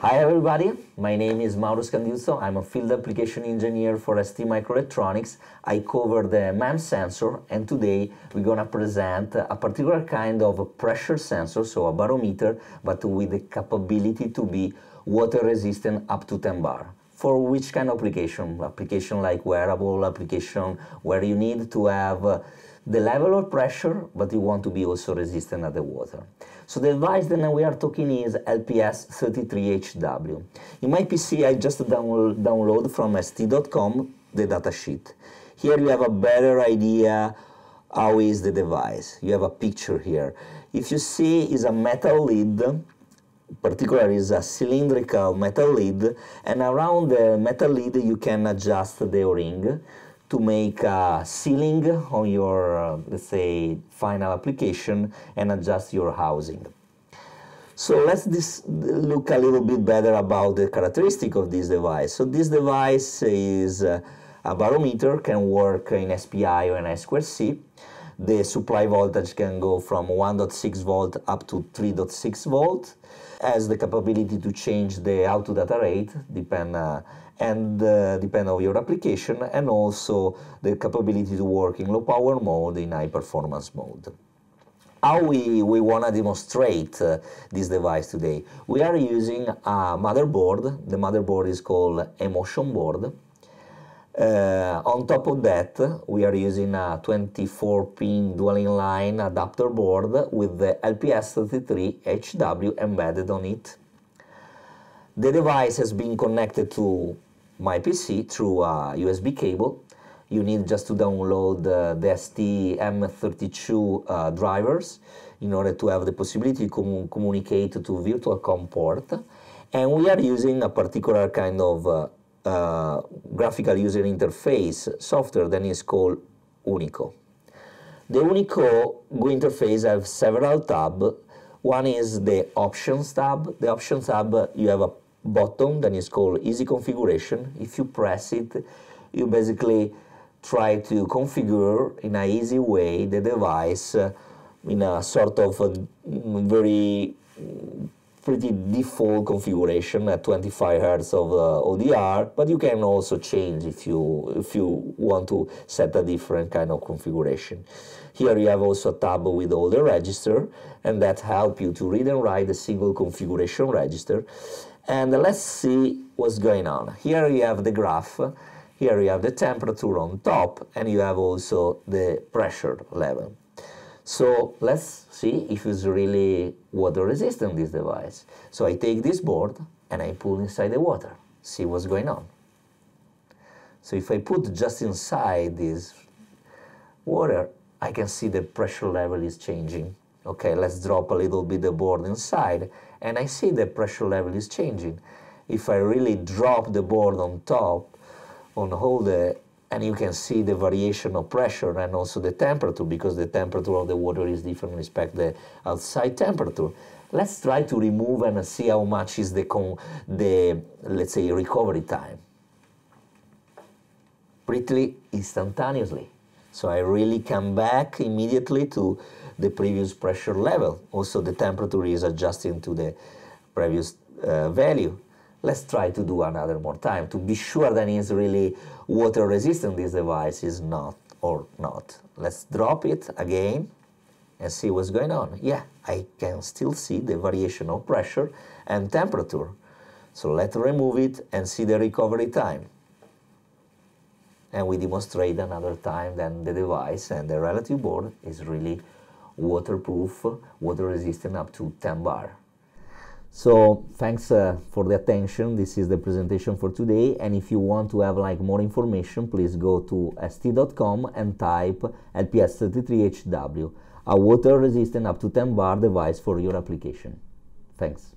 Hi everybody, my name is Mauro Scanduzzo. I'm a field application engineer for ST Microelectronics. I cover the MEMS sensor and today we're going to present a particular kind of pressure sensor, so a barometer, but with the capability to be water resistant up to 10 bar. For which kind of application? Application like wearable application where you need to have uh, the level of pressure, but you want to be also resistant at the water. So the device that we are talking is LPS33HW. In my PC, I just download, download from st.com the datasheet. Here you have a better idea how is the device. You have a picture here. If you see is a metal lid, particularly is a cylindrical metal lid, and around the metal lid you can adjust the O-ring to make a sealing on your, uh, let's say, final application and adjust your housing. So let's look a little bit better about the characteristic of this device. So this device is uh, a barometer, can work in SPI or in I2C. The supply voltage can go from 1.6 volt up to 3.6 volt. Has the capability to change the output data rate, depend uh, and uh, depend on your application, and also the capability to work in low power mode, in high performance mode. How we, we want to demonstrate uh, this device today? We are using a motherboard. The motherboard is called Emotion board. Uh, on top of that, we are using a 24-pin dual-in-line adapter board with the LPS33HW embedded on it. The device has been connected to my PC through a USB cable. You need just to download the STM32 uh, drivers in order to have the possibility to com communicate to virtual COM port. And we are using a particular kind of uh, uh, graphical user interface software that is called Unico. The Unico GUI interface has several tabs. One is the Options tab. The Options tab, you have a button that is called Easy Configuration. If you press it, you basically try to configure in an easy way the device uh, in a sort of a very pretty default configuration at 25 hertz of uh, ODR, but you can also change if you if you want to set a different kind of configuration. Here you have also a tab with all the register, and that help you to read and write a single configuration register. And let's see what's going on. Here you have the graph. Here you have the temperature on top, and you have also the pressure level. So let's see if it's really water resistant, this device. So I take this board and I pull inside the water, see what's going on. So if I put just inside this water, I can see the pressure level is changing. Okay, let's drop a little bit the board inside, and I see the pressure level is changing. If I really drop the board on top, on all the and you can see the variation of pressure and also the temperature because the temperature of the water is different respect the outside temperature. Let's try to remove and see how much is the, the let's say, recovery time. Pretty instantaneously. So I really come back immediately to the previous pressure level. Also the temperature is adjusting to the previous uh, value. Let's try to do another more time to be sure that it's really water resistant this device is not or not. Let's drop it again and see what's going on. Yeah, I can still see the variation of pressure and temperature. So let's remove it and see the recovery time. And we demonstrate another time that the device and the relative board is really waterproof, water resistant up to 10 bar. So thanks uh, for the attention. This is the presentation for today. And if you want to have like more information, please go to st.com and type LPS33HW, a water resistant up to 10 bar device for your application. Thanks.